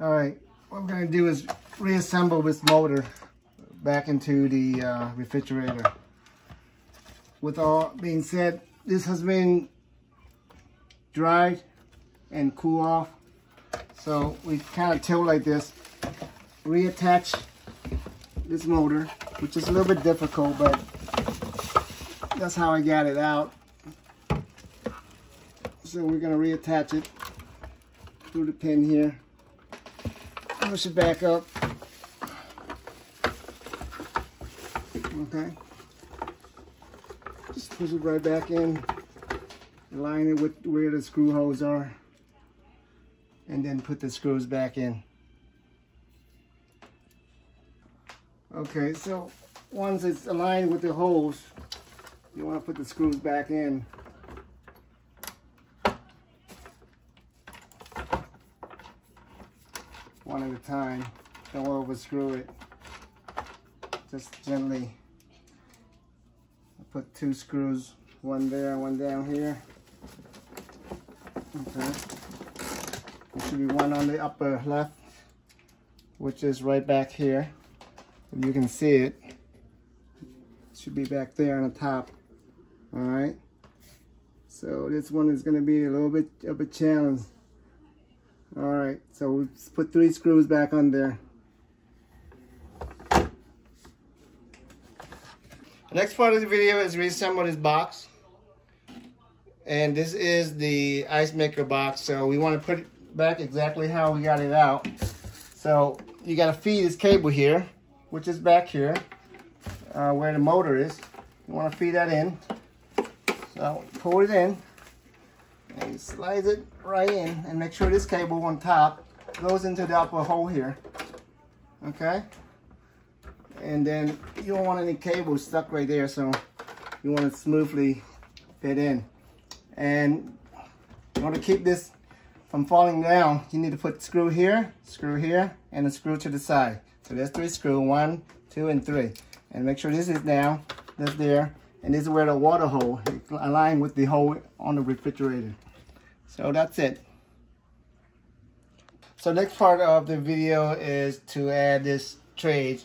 All right, what we're gonna do is reassemble this motor back into the uh, refrigerator. With all being said, this has been dried and cool off. So we kind of tilt like this, reattach this motor, which is a little bit difficult, but that's how I got it out. So we're gonna reattach it through the pin here. Push it back up. Okay. Just push it right back in. Align it with where the screw holes are. And then put the screws back in. Okay, so once it's aligned with the holes, you want to put the screws back in. At a time. Don't over screw it. Just gently put two screws, one there, one down here. Okay. There should be one on the upper left, which is right back here. If you can see it, it should be back there on the top. All right. So this one is going to be a little bit of a challenge. All right. So we put three screws back on there. The next part of the video is reassemble this box. And this is the ice maker box. So we want to put it back exactly how we got it out. So you got to feed this cable here which is back here, uh, where the motor is. You want to feed that in. So pull it in, and slide it right in, and make sure this cable on top goes into the upper hole here. Okay? And then you don't want any cables stuck right there, so you want it smoothly fit in. And in order to keep this from falling down, you need to put screw here, screw here, and a screw to the side. So there's three screw, one, two, and three. And make sure this is down, that's there, and this is where the water hole, align with the hole on the refrigerator. So that's it. So next part of the video is to add this tray,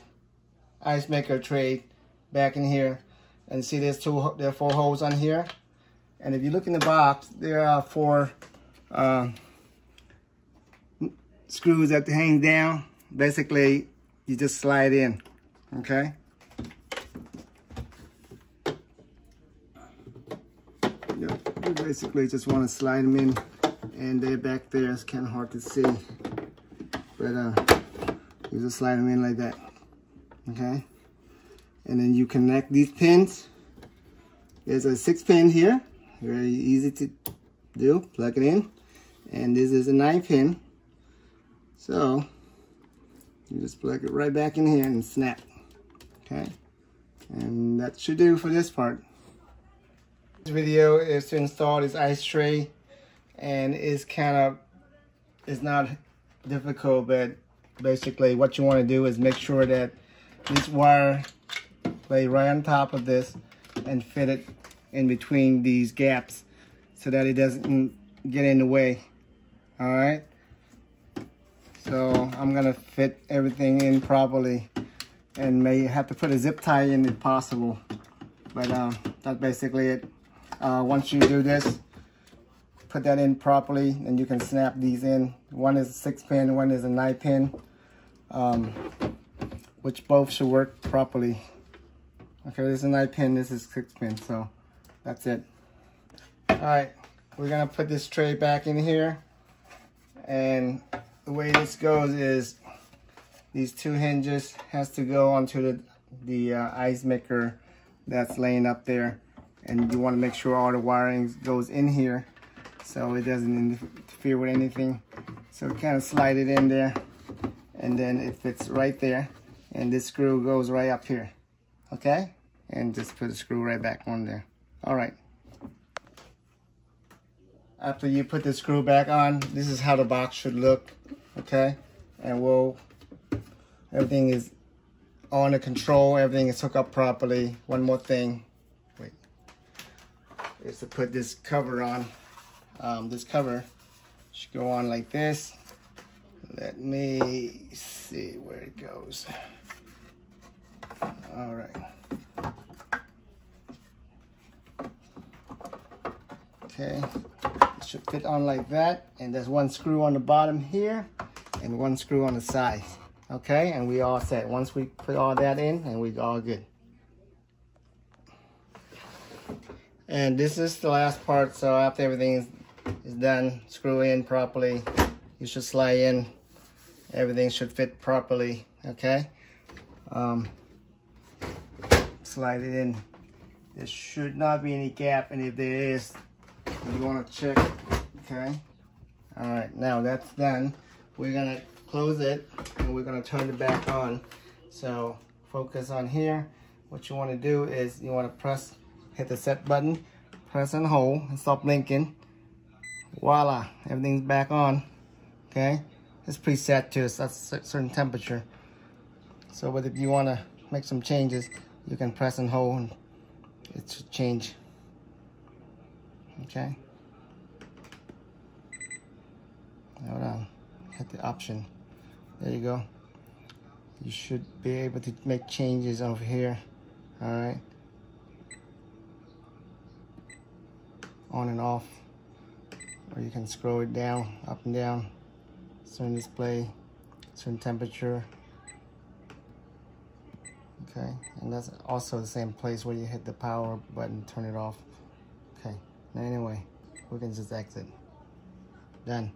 ice maker tray, back in here. And see there's two, there are four holes on here. And if you look in the box, there are four uh, screws that hang down. Basically, you just slide in, okay? you basically just want to slide them in and they're back there. It's kind of hard to see. But uh, you just slide them in like that, okay? And then you connect these pins. There's a six pin here, very easy to do, plug it in. And this is a nine pin. So you just plug it right back in here and snap. Okay. And that should do for this part. This video is to install this ice tray and it's kind of, it's not difficult, but basically what you want to do is make sure that this wire lay right on top of this and fit it in between these gaps so that it doesn't get in the way. All right. So I'm gonna fit everything in properly and may have to put a zip tie in if possible. But uh, that's basically it. Uh, once you do this, put that in properly and you can snap these in. One is a six pin, one is a nine pin, um, which both should work properly. Okay, this is a nine pin, this is six pin, so that's it. All right, we're gonna put this tray back in here and the way this goes is these two hinges has to go onto the, the uh, ice maker that's laying up there. And you want to make sure all the wiring goes in here so it doesn't interfere with anything. So kind of slide it in there and then it fits right there. And this screw goes right up here. Okay? And just put the screw right back on there. All right after you put the screw back on, this is how the box should look, okay? And we'll, everything is on the control, everything is hooked up properly. One more thing, is to put this cover on. Um, this cover should go on like this, let me see where it goes. All right. Okay, it should fit on like that. And there's one screw on the bottom here and one screw on the side. Okay, and we all set. Once we put all that in, and we're all good. And this is the last part, so after everything is, done, screw in properly. You should slide in. Everything should fit properly, okay? Um, slide it in. There should not be any gap, and if there is, you want to check, okay? All right, now that's done. We're gonna close it, and we're gonna turn it back on. So focus on here. What you wanna do is you wanna press hit the set button, press and hold, and stop blinking. Voila, everything's back on. Okay, it's preset to a certain temperature. So, but if you want to make some changes, you can press and hold, and it should change. Okay. Hold on, hit the option. There you go. You should be able to make changes over here. All right. On and off or you can scroll it down up and down certain display certain temperature. Okay and that's also the same place where you hit the power button turn it off. Okay now anyway we can just exit. Done